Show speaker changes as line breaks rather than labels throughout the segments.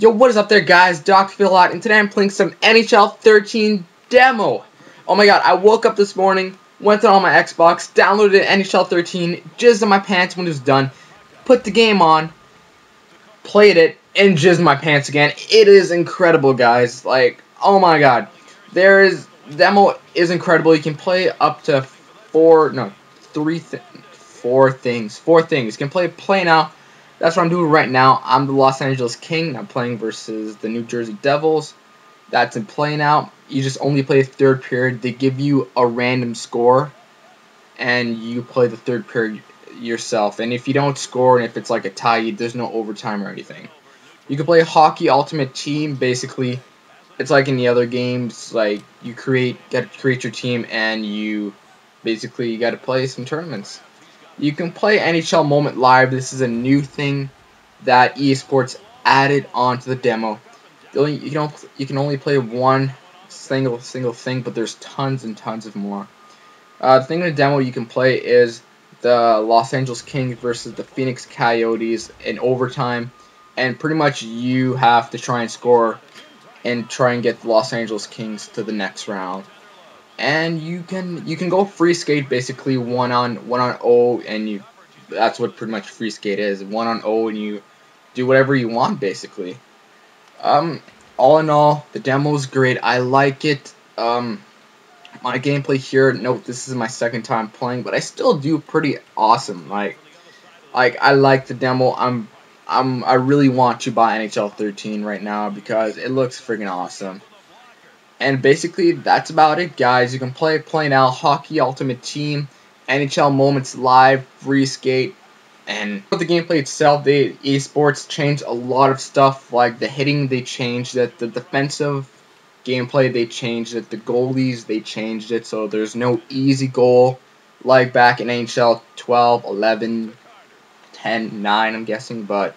Yo, what is up there, guys? Doc FeelHot, and today I'm playing some NHL 13 demo. Oh my god, I woke up this morning, went on my Xbox, downloaded NHL 13, jizzed in my pants when it was done, put the game on, played it, and jizzed my pants again. It is incredible, guys. Like, oh my god. There is, demo is incredible. You can play up to four, no, three, th four things. Four things. You can play play now that's what I'm doing right now. I'm the Los Angeles King. I'm playing versus the New Jersey Devils. That's in play now. You just only play third period. They give you a random score, and you play the third period yourself. And if you don't score, and if it's like a tie, there's no overtime or anything. You can play Hockey Ultimate Team. Basically, it's like in the other games. Like you create, to create your team, and you basically you got to play some tournaments. You can play NHL Moment Live. This is a new thing that EA Sports added onto the demo. You can you can only play one single single thing, but there's tons and tons of more. Uh, the thing in the demo you can play is the Los Angeles Kings versus the Phoenix Coyotes in overtime, and pretty much you have to try and score and try and get the Los Angeles Kings to the next round and you can you can go free skate basically one on one on O and you that's what pretty much free skate is one on O and you do whatever you want basically. Um, all in all, the demo is great. I like it. Um, my gameplay here. Note this is my second time playing, but I still do pretty awesome. Like, like I like the demo. I'm I'm I really want to buy NHL 13 right now because it looks freaking awesome. And basically, that's about it, guys. You can play Play Now, Hockey Ultimate Team, NHL Moments Live, Free Skate, and the gameplay itself, the EA Sports changed a lot of stuff, like the hitting they changed it, the defensive gameplay they changed it, the goalies they changed it, so there's no easy goal like back in NHL 12, 11, 10, 9, I'm guessing, but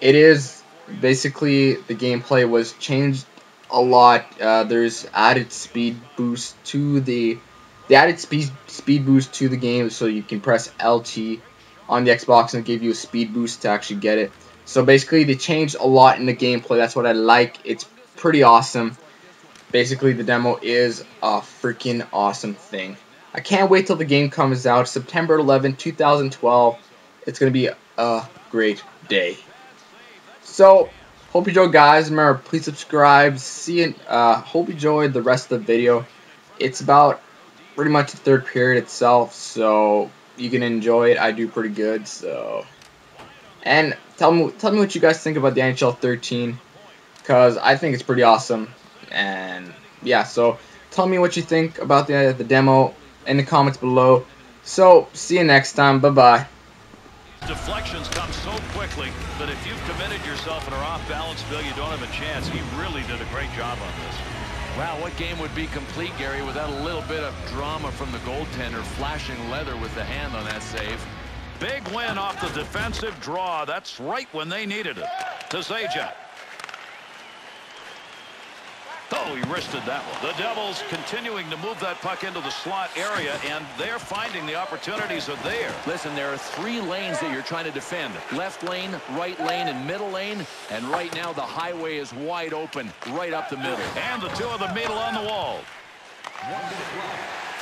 it is basically the gameplay was changed a lot. Uh, there's added speed boost to the the added speed speed boost to the game, so you can press LT on the Xbox and give you a speed boost to actually get it. So basically, they changed a lot in the gameplay. That's what I like. It's pretty awesome. Basically, the demo is a freaking awesome thing. I can't wait till the game comes out, September 11, 2012. It's gonna be a great day. So Hope you enjoyed, guys. Remember, please subscribe. See you. Uh, hope you enjoyed the rest of the video. It's about pretty much the third period itself, so you can enjoy it. I do pretty good, so. And tell me, tell me what you guys think about the NHL 13, because I think it's pretty awesome. And yeah, so tell me what you think about the the demo in the comments below. So see you next time. Bye bye.
Deflections come so quickly that if you've committed yourself and are off balance, Bill, you don't have a chance. He really did a great job on this.
Wow, what game would be complete, Gary, without a little bit of drama from the goaltender flashing leather with the hand on that save.
Big win off the defensive draw. That's right when they needed it. To Zajac. Oh, he wristed that one. The Devils continuing to move that puck into the slot area, and they're finding the opportunities are there.
Listen, there are three lanes that you're trying to defend. Left lane, right lane, and middle lane. And right now, the highway is wide open, right up the middle.
And the two of them meet on the wall.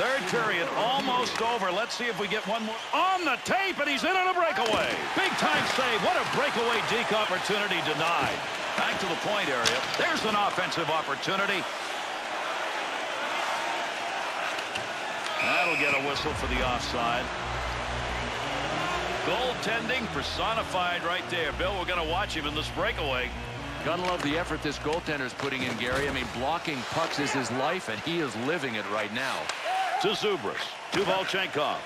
Third period almost over. Let's see if we get one more. On the tape, and he's in on a breakaway. Big time save. What a breakaway deke opportunity denied. Back to the point area. There's an offensive opportunity. That'll get a whistle for the offside. Goaltending personified right there. Bill, we're going to watch him in this breakaway.
Gotta love the effort this goaltender is putting in, Gary. I mean, blocking pucks is his life, and he is living it right now.
To Zubrus. To Volchenkov.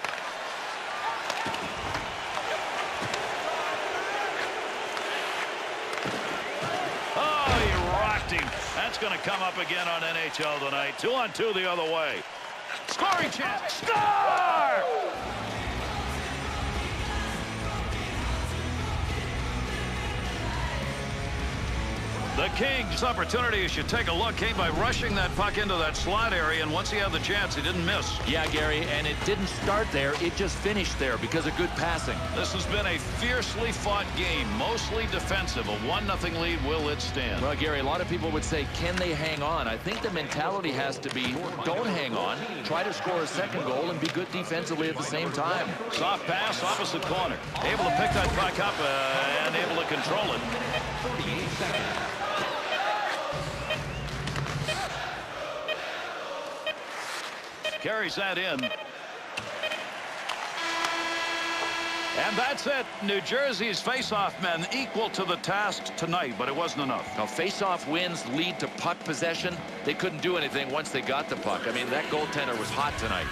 Going to come up again on NHL tonight. Two on two the other way. Scoring chance. Score! The Kings' opportunity, as you take a look, came by rushing that puck into that slot area, and once he had the chance, he didn't miss.
Yeah, Gary, and it didn't start there. It just finished there because of good passing.
This has been a fiercely fought game, mostly defensive. A 1-0 lead, will it stand?
Well, Gary, a lot of people would say, can they hang on? I think the mentality has to be, don't hang on. Try to score a second goal and be good defensively at the same time.
Soft pass, opposite corner. Able to pick that puck up uh, and able to control it.
38 seconds.
Carries that in. And that's it. New Jersey's face-off men equal to the task tonight, but it wasn't enough.
Now, face-off wins lead to puck possession. They couldn't do anything once they got the puck. I mean, that goaltender was hot tonight.